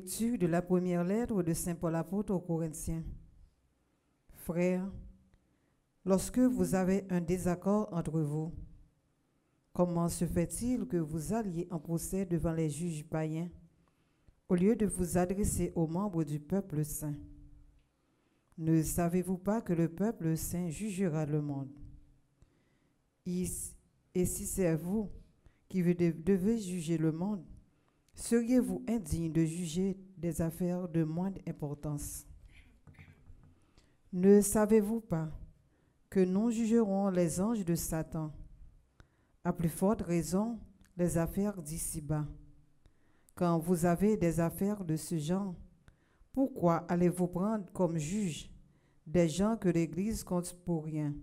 Lecture de la première lettre de Saint Paul apôtre aux Corinthiens. Frères, lorsque vous avez un désaccord entre vous, comment se fait-il que vous alliez en procès devant les juges païens au lieu de vous adresser aux membres du peuple saint? Ne savez-vous pas que le peuple saint jugera le monde? Et si c'est vous qui devez juger le monde, Seriez-vous indigne de juger des affaires de moindre importance? Ne savez-vous pas que nous jugerons les anges de Satan? À plus forte raison, les affaires d'ici-bas. Quand vous avez des affaires de ce genre, pourquoi allez-vous prendre comme juge des gens que l'Église compte pour rien?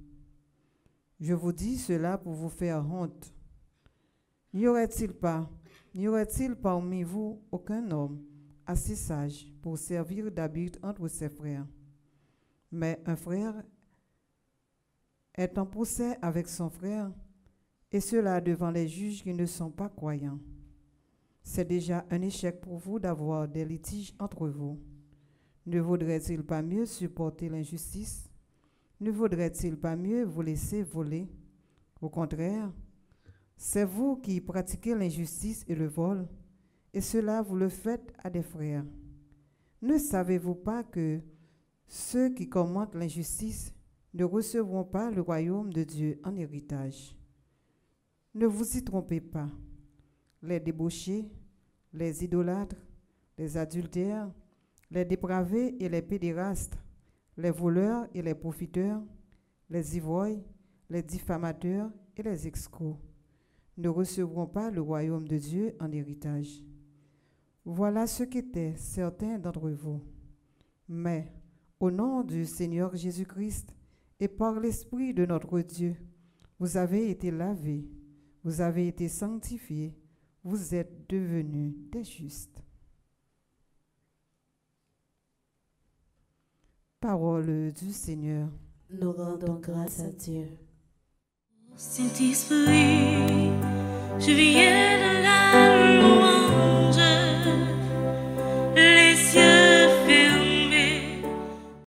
Je vous dis cela pour vous faire honte. N'y aurait-il pas N'y aurait-il parmi vous aucun homme assez sage pour servir d'habitude entre ses frères? Mais un frère est en procès avec son frère, et cela devant les juges qui ne sont pas croyants. C'est déjà un échec pour vous d'avoir des litiges entre vous. Ne vaudrait-il pas mieux supporter l'injustice? Ne vaudrait-il pas mieux vous laisser voler? Au contraire, c'est vous qui pratiquez l'injustice et le vol, et cela vous le faites à des frères. Ne savez-vous pas que ceux qui commentent l'injustice ne recevront pas le royaume de Dieu en héritage? Ne vous y trompez pas. Les débauchés, les idolâtres, les adultères, les dépravés et les pédérastes, les voleurs et les profiteurs, les ivrognes, les diffamateurs et les escrocs ne recevront pas le royaume de Dieu en héritage. Voilà ce qu'étaient certains d'entre vous. Mais au nom du Seigneur Jésus-Christ et par l'Esprit de notre Dieu, vous avez été lavés, vous avez été sanctifiés, vous êtes devenus des justes. Parole du Seigneur. Nous rendons grâce à Dieu. Saint-Esprit, je viens